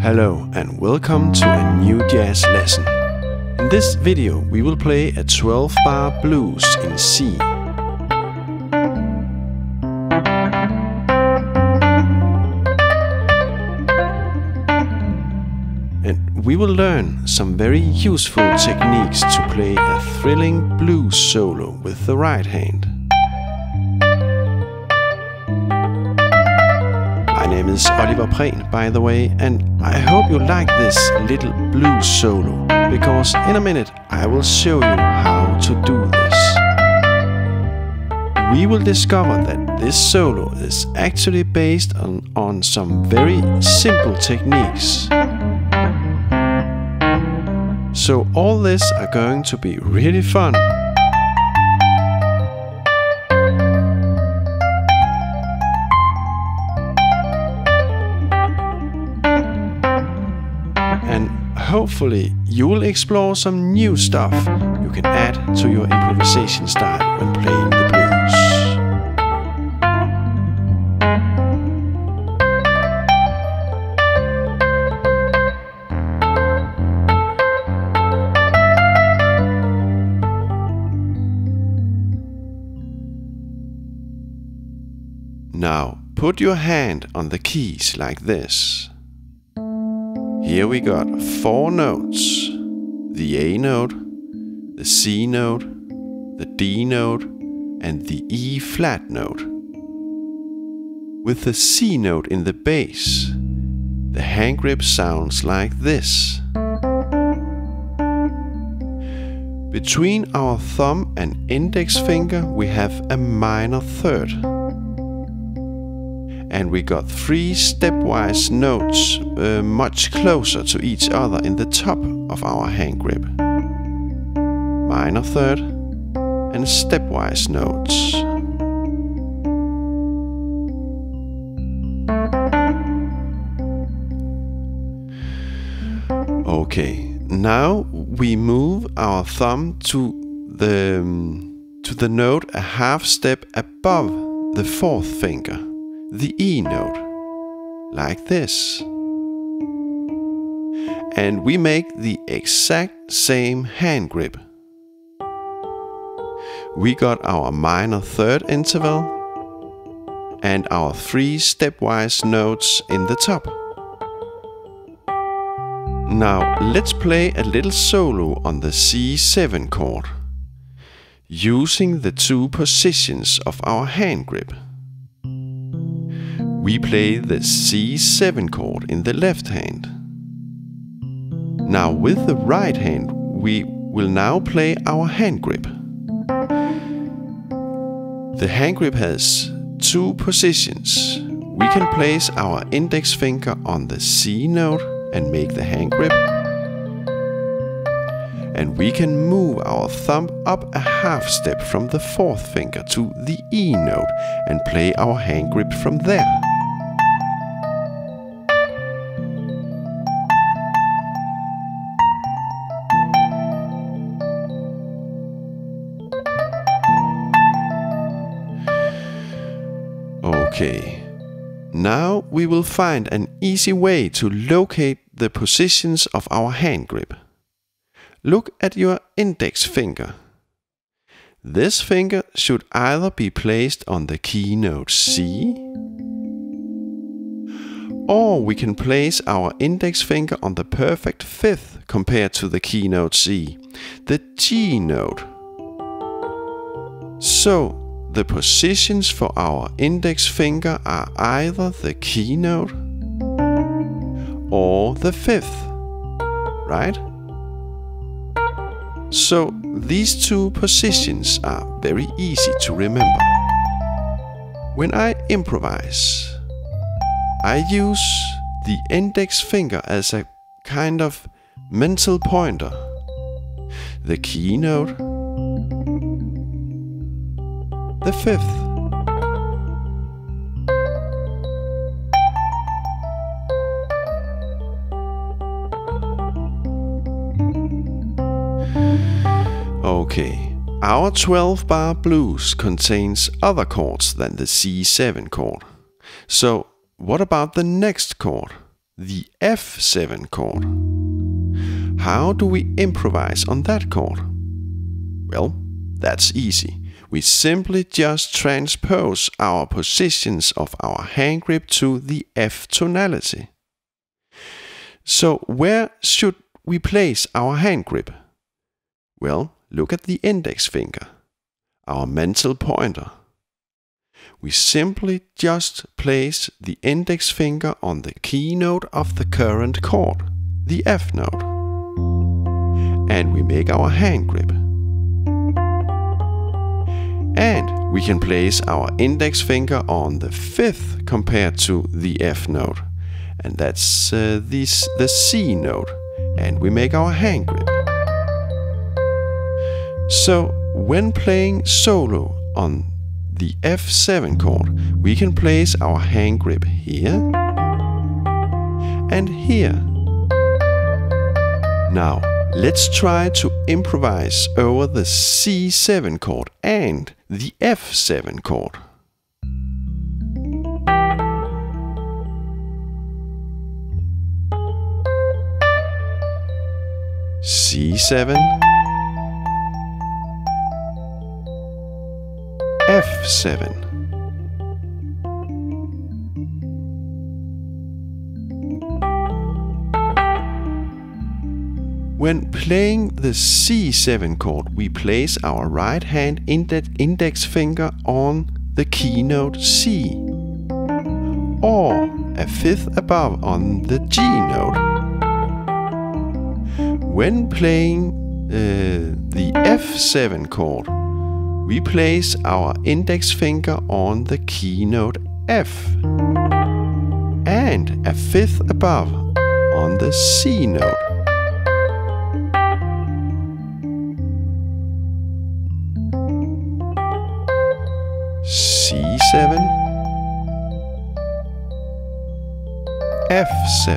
Hello and welcome to a new jazz lesson. In this video we will play a 12 bar blues in C. And we will learn some very useful techniques to play a thrilling blues solo with the right hand. Name is Oliver Prehn, by the way, and I hope you like this little blues solo, because in a minute I will show you how to do this. We will discover that this solo is actually based on, on some very simple techniques. So all this are going to be really fun. Hopefully you will explore some new stuff you can add to your improvisation style when playing the blues. Now put your hand on the keys like this. Here we got four notes the A note, the C note, the D note, and the E flat note. With the C note in the bass, the hand grip sounds like this. Between our thumb and index finger, we have a minor third and we got three stepwise notes uh, much closer to each other in the top of our hand grip. Minor third and stepwise notes. Okay, now we move our thumb to the to the note a half step above the fourth finger the E note, like this. And we make the exact same hand grip. We got our minor third interval and our three stepwise notes in the top. Now let's play a little solo on the C7 chord, using the two positions of our hand grip we play the C7 chord in the left hand. Now with the right hand we will now play our hand grip. The hand grip has two positions. We can place our index finger on the C note and make the hand grip. And we can move our thumb up a half step from the fourth finger to the E note and play our hand grip from there. Okay, now we will find an easy way to locate the positions of our hand grip. Look at your index finger. This finger should either be placed on the key note C, or we can place our index finger on the perfect fifth compared to the key note C, the G note. So, the positions for our index finger are either the keynote or the fifth, right? So these two positions are very easy to remember. When I improvise, I use the index finger as a kind of mental pointer. The keynote the fifth. Okay, our 12 bar blues contains other chords than the C7 chord. So, what about the next chord, the F7 chord. How do we improvise on that chord? Well, that's easy. We simply just transpose our positions of our hand grip to the F tonality. So where should we place our hand grip? Well, look at the index finger, our mental pointer. We simply just place the index finger on the key note of the current chord, the F note. And we make our hand grip. And we can place our index finger on the fifth compared to the F note. And that's uh, this, the C note. And we make our hand grip. So when playing solo on the F7 chord, we can place our hand grip here and here. Now, let's try to improvise over the C7 chord and the F7 chord. C7 F7 When playing the C7 chord, we place our right hand index finger on the keynote C, or a fifth above on the G note. When playing uh, the F7 chord, we place our index finger on the keynote F, and a fifth above on the C note. C7, F7.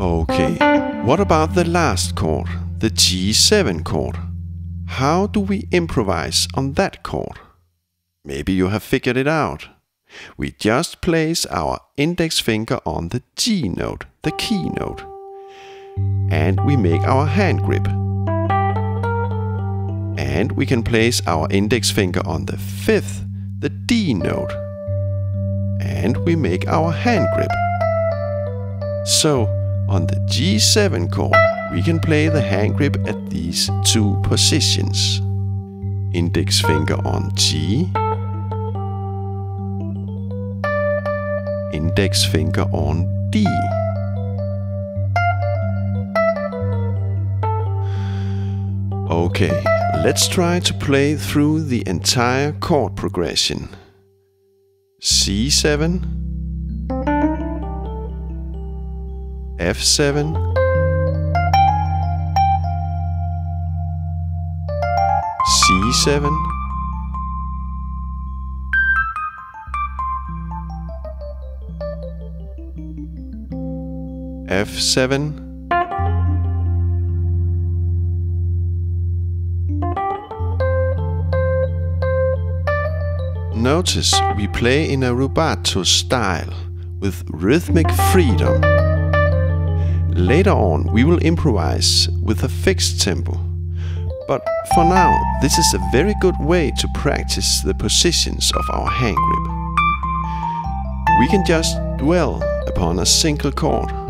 Okay, what about the last chord, the G7 chord? How do we improvise on that chord? Maybe you have figured it out. We just place our index finger on the G note, the key note, and we make our hand grip. And we can place our index finger on the fifth, the D note, and we make our hand grip. So, on the G7 chord, we can play the hand grip at these two positions. Index finger on G, index finger on D. Okay, let's try to play through the entire chord progression. C7, F7, C7, F7 Notice we play in a rubato style with rhythmic freedom. Later on we will improvise with a fixed tempo. But for now, this is a very good way to practice the positions of our hand grip. We can just dwell upon a single chord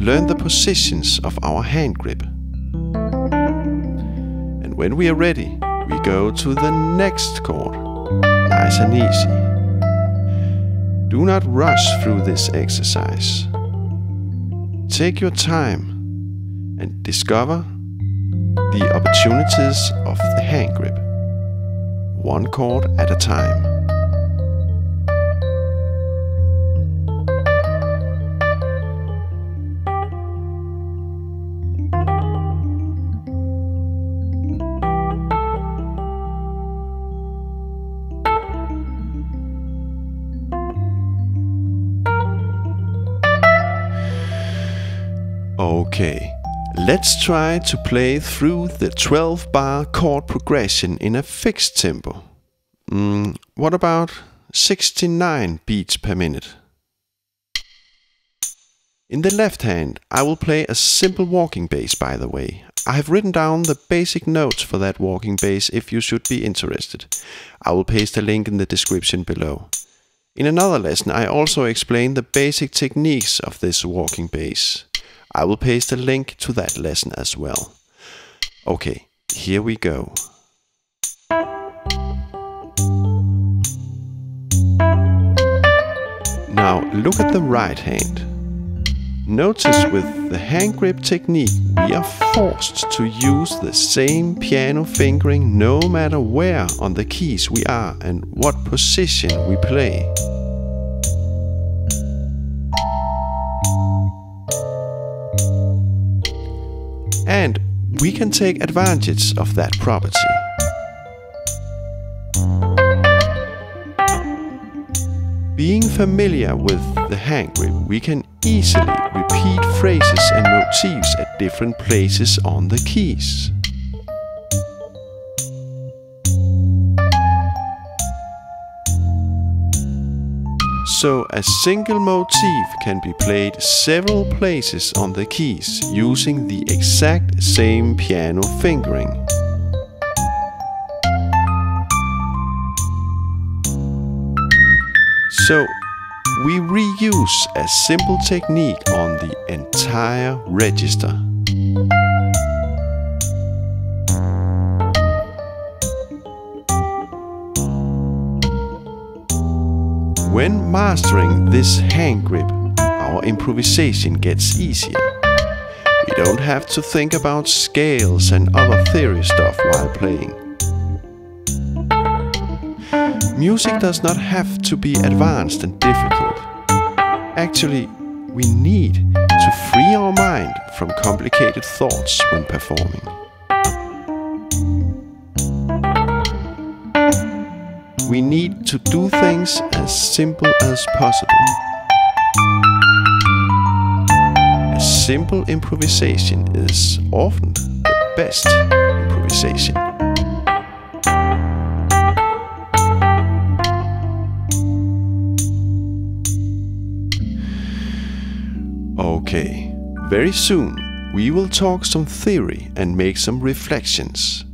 learn the positions of our hand grip. And when we are ready, we go to the next chord, nice and easy. Do not rush through this exercise. Take your time and discover the opportunities of the hand grip, one chord at a time. Let's try to play through the 12 bar chord progression in a fixed tempo. Mm, what about 69 beats per minute? In the left hand, I will play a simple walking bass by the way. I have written down the basic notes for that walking bass if you should be interested. I will paste a link in the description below. In another lesson I also explain the basic techniques of this walking bass. I will paste a link to that lesson as well. Okay, here we go. Now look at the right hand. Notice with the hand grip technique we are forced to use the same piano fingering no matter where on the keys we are and what position we play. And we can take advantage of that property. Being familiar with the hand grip, we can easily repeat phrases and motifs at different places on the keys. So a single motif can be played several places on the keys using the exact same piano fingering. So we reuse a simple technique on the entire register. When mastering this hand grip, our improvisation gets easier. We don't have to think about scales and other theory stuff while playing. Music does not have to be advanced and difficult. Actually, we need to free our mind from complicated thoughts when performing. We need to do things as simple as possible. A simple improvisation is often the best improvisation. Okay, very soon we will talk some theory and make some reflections.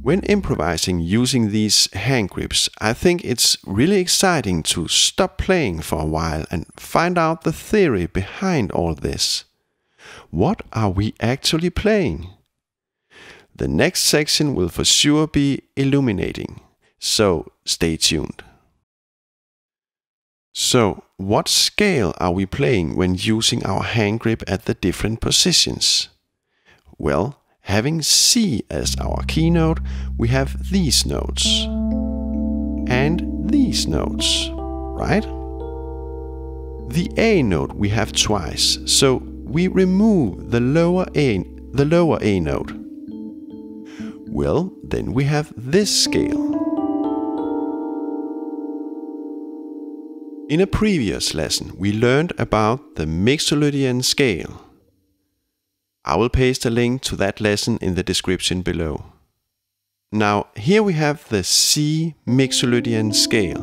When improvising using these hand grips, I think it's really exciting to stop playing for a while and find out the theory behind all this. What are we actually playing? The next section will for sure be illuminating, so stay tuned. So, what scale are we playing when using our hand grip at the different positions? Well, having C as our keynote, we have these notes. And these notes, right? The A note we have twice, so we remove the lower A, the lower A note. Well, then we have this scale. In a previous lesson, we learned about the Mixolydian scale. I will paste a link to that lesson in the description below. Now, here we have the C Mixolydian scale.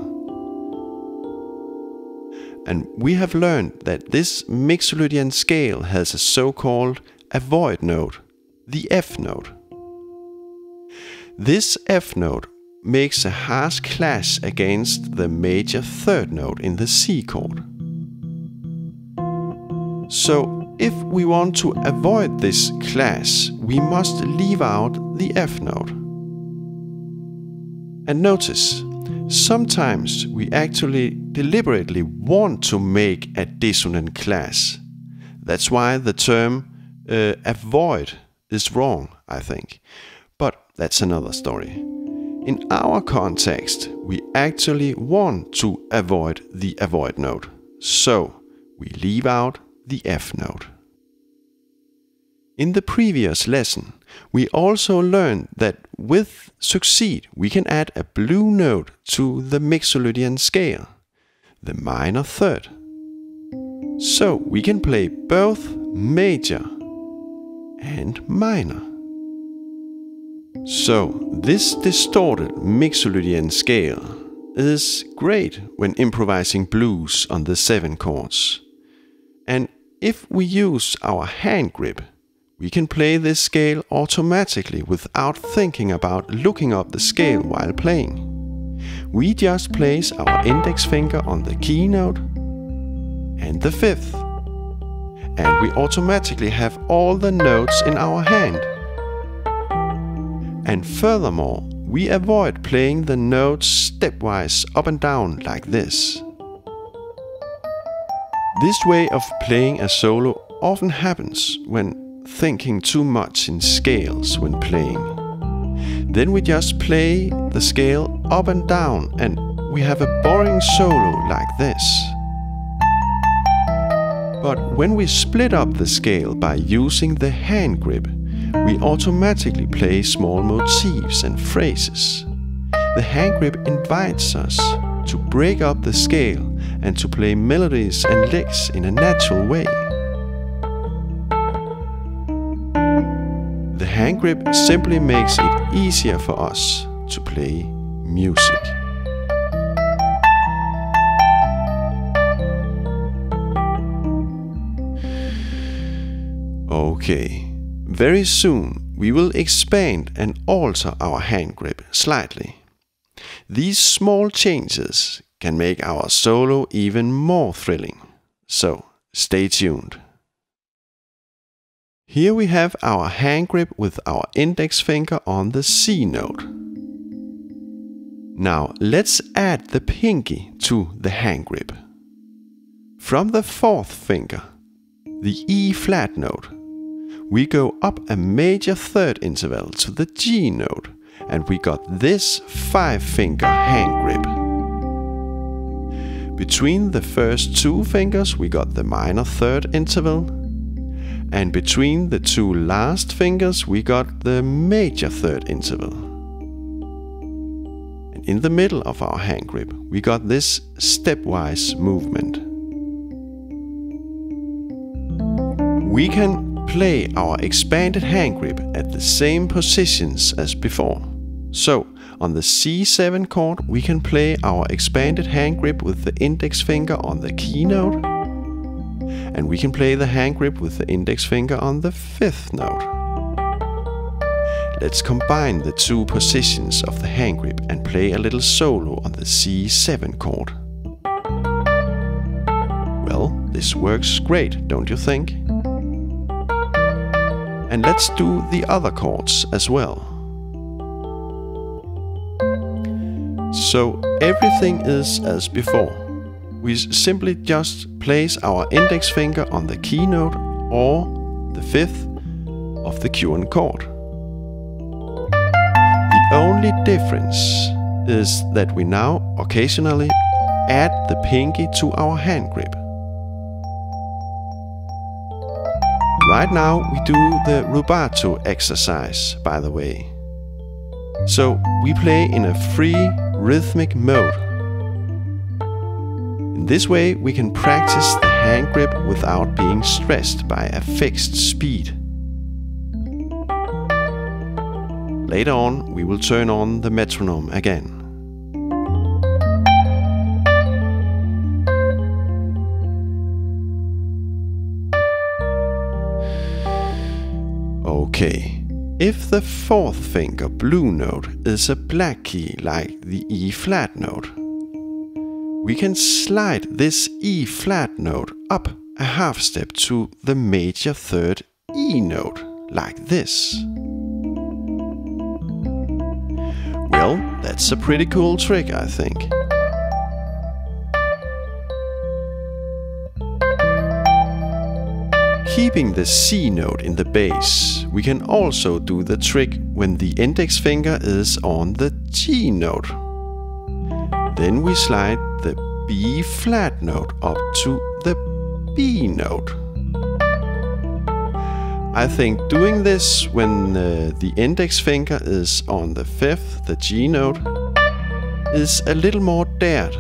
And we have learned that this Mixolydian scale has a so-called avoid note, the F note. This F note makes a harsh clash against the major third note in the C chord. So, if we want to avoid this class, we must leave out the F note. And notice, sometimes we actually deliberately want to make a dissonant class. That's why the term uh, avoid is wrong, I think. But that's another story. In our context, we actually want to avoid the avoid note, so we leave out the F note. In the previous lesson, we also learned that with succeed we can add a blue note to the Mixolydian scale, the minor third. So we can play both major and minor. So, this distorted Mixolydian scale is great when improvising blues on the 7 chords. And if we use our hand grip, we can play this scale automatically without thinking about looking up the scale while playing. We just place our index finger on the key note and the fifth, and we automatically have all the notes in our hand. And furthermore, we avoid playing the notes stepwise up and down like this. This way of playing a solo often happens when thinking too much in scales when playing. Then we just play the scale up and down and we have a boring solo like this. But when we split up the scale by using the hand grip, we automatically play small motifs and phrases. The hand grip invites us to break up the scale and to play melodies and licks in a natural way. The hand grip simply makes it easier for us to play music. Okay, very soon we will expand and alter our hand grip slightly. These small changes can make our solo even more thrilling, so stay tuned. Here we have our hand grip with our index finger on the C note. Now let's add the pinky to the hand grip. From the fourth finger, the E flat note, we go up a major third interval to the G note and we got this five finger hand grip. Between the first two fingers we got the minor third interval and between the two last fingers we got the major third interval. And in the middle of our hand grip we got this stepwise movement. We can play our expanded hand grip at the same positions as before. So, on the C7 chord we can play our expanded hand grip with the index finger on the keynote, and we can play the hand grip with the index finger on the fifth note. Let's combine the two positions of the hand grip and play a little solo on the C7 chord. Well, this works great, don't you think? And let's do the other chords as well. So everything is as before. We simply just place our index finger on the key note or the fifth of the Q and chord. The only difference is that we now occasionally add the pinky to our hand grip. Right now we do the rubato exercise, by the way. So we play in a free rhythmic mode. In this way we can practice the hand grip without being stressed by a fixed speed. Later on we will turn on the metronome again. Okay, if the fourth finger blue note is a black key like the E flat note, we can slide this E flat note up a half step to the major third E note like this. Well, that's a pretty cool trick I think. Keeping the C note in the bass, we can also do the trick when the index finger is on the G note. Then we slide the B flat note up to the B note. I think doing this when uh, the index finger is on the fifth, the G note, is a little more dared.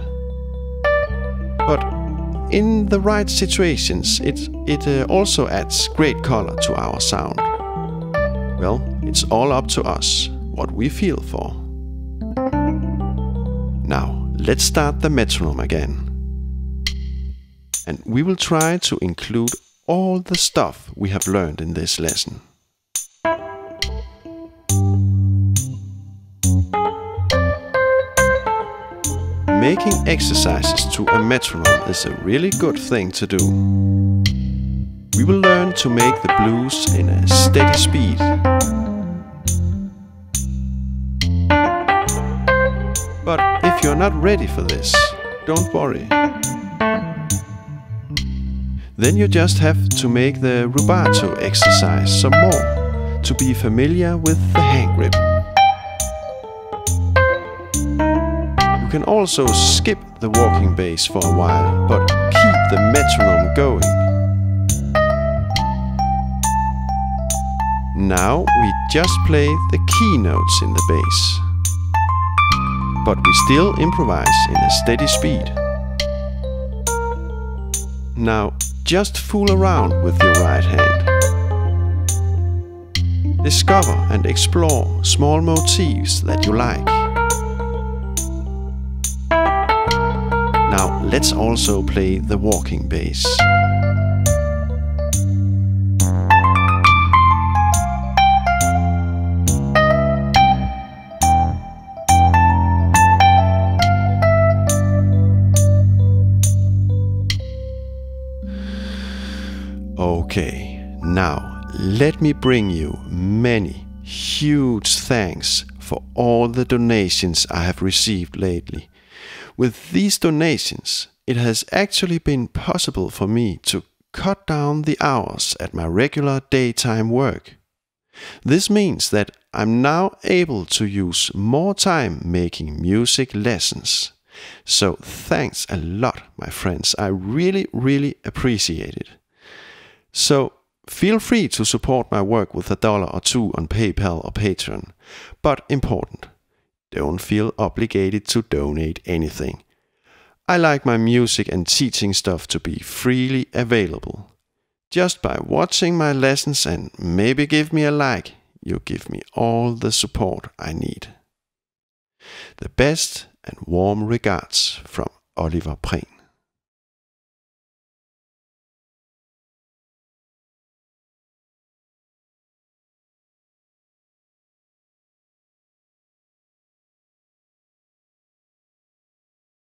In the right situations, it, it uh, also adds great color to our sound. Well, it's all up to us what we feel for. Now, let's start the metronome again. And we will try to include all the stuff we have learned in this lesson. Making exercises to a metronome is a really good thing to do. We will learn to make the blues in a steady speed. But if you're not ready for this, don't worry. Then you just have to make the rubato exercise some more to be familiar with the hand grip. You can also skip the walking bass for a while, but keep the metronome going. Now we just play the key notes in the bass. But we still improvise in a steady speed. Now just fool around with your right hand. Discover and explore small motifs that you like. Let's also play the walking bass. Okay, now let me bring you many huge thanks for all the donations I have received lately. With these donations, it has actually been possible for me to cut down the hours at my regular daytime work. This means that I'm now able to use more time making music lessons. So thanks a lot, my friends. I really, really appreciate it. So feel free to support my work with a dollar or two on PayPal or Patreon. But important, don't feel obligated to donate anything. I like my music and teaching stuff to be freely available. Just by watching my lessons and maybe give me a like, you give me all the support I need. The best and warm regards from Oliver Prehn.